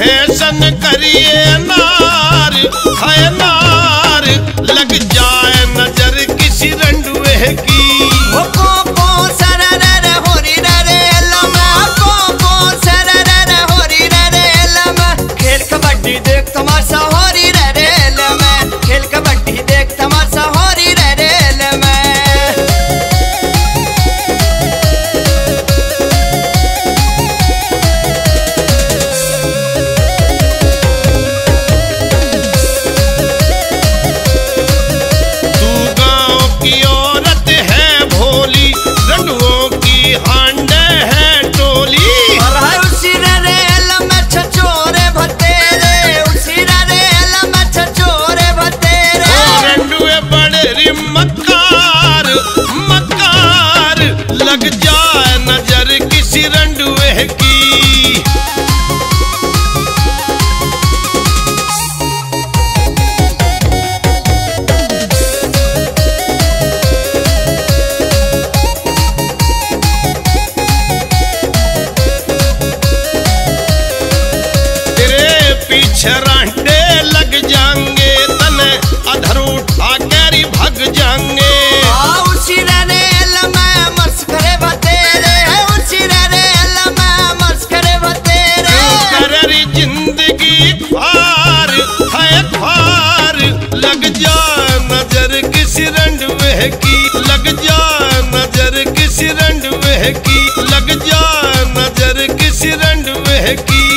Fashion करिए नार है नार लग जाए नज़र किसी रंडुए की। को खेल कबड्डी देख तमाशा हांडे है टोली। उसी रे लमा छचोरे भतेरे। उसी रे लमा छचोरे भतेरे। रंडुए बड़े री मकार मकार लग जाए नज़र किसी रंडुए की। तेरे रांटे लग जाएँगे तने अधर उठा कैरी भग जाएँगे ज़िंदगी है लग जा नज़र किसी रंडवे की। लग जा नज़र किसी रंडवे की लग जा नज़र किसी रंडवे की।